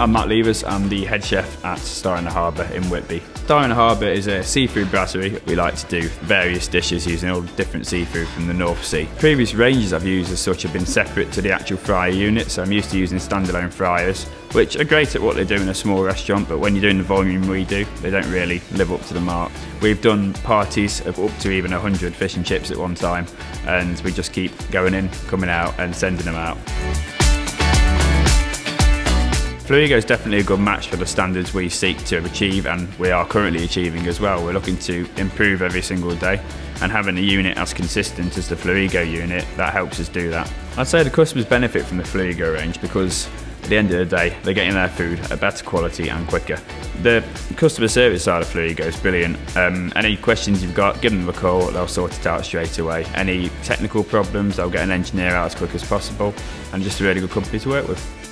I'm Matt Leivers, I'm the head chef at Star Inn the Harbour in Whitby. Star Inn the Harbour is a seafood brasserie. We like to do various dishes using all different seafood from the North Sea. Previous ranges I've used as such have been separate to the actual fryer unit, so I'm used to using standalone fryers, which are great at what they do in a small restaurant, but when you're doing the volume we do, they don't really live up to the mark. We've done parties of up to even 100 fish and chips at one time, and we just keep going in, coming out, and sending them out. Florigo is definitely a good match for the standards we seek to achieve and we are currently achieving as well. We're looking to improve every single day and having a unit as consistent as the Florigo unit, that helps us do that. I'd say the customers benefit from the Florigo range because at the end of the day, they're getting their food at better quality and quicker. The customer service side of Florigo is brilliant. Um, any questions you've got, give them a call, they'll sort it out straight away. Any technical problems, they'll get an engineer out as quick as possible and just a really good company to work with.